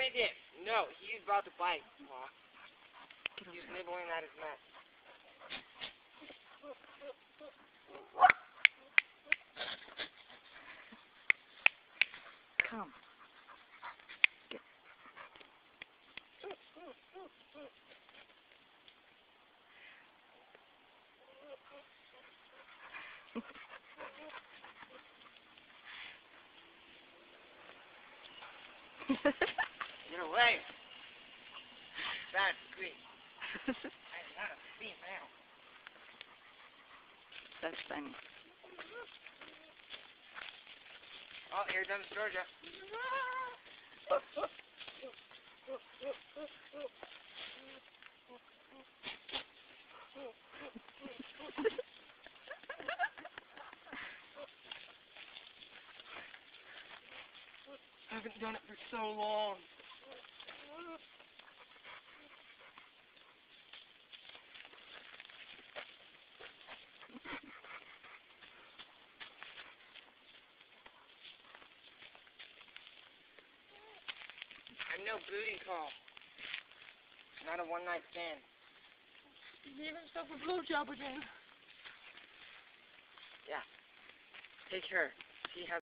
bite it. No, he's about to bite. Paul. He's nibbling at his mess. Come. Get. Get away. That's sweet. That's not a female. That's funny. Oh, here comes Georgia. I haven't done it for so long. No booty call. Not a one night stand. He gave himself a blowjob again. Yeah. Take her. See how